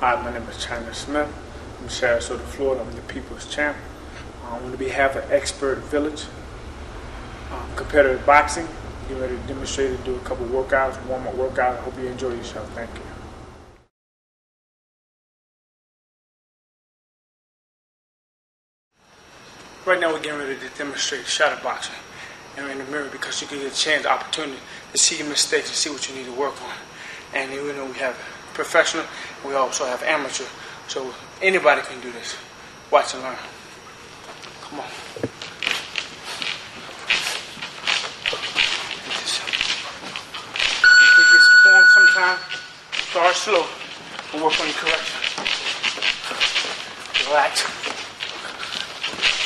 Hi, my name is Chandler Smith. I'm Sarasota, Florida. I'm the People's Champ. I'm on behalf of Expert Village, um, competitive boxing. Getting ready to demonstrate and do a couple workouts, warm up workout. Hope you enjoy yourself. Thank you. Right now, we're getting ready to demonstrate shadow boxing. And in the mirror because you get a chance, opportunity to see your mistakes and see what you need to work on. And even though we have professional, we also have amateur. So anybody can do this. Watch and learn. Come on. Get this. Form sometime. Start slow and work on your correction. Relax.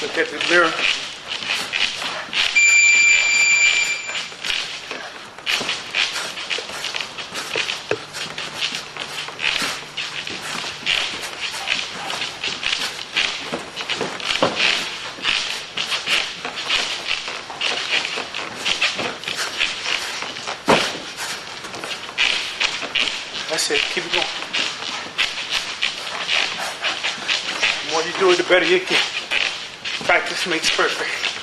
Look at the mirror. That's it. Keep it going. The more you do it, the better you get. Practice makes perfect.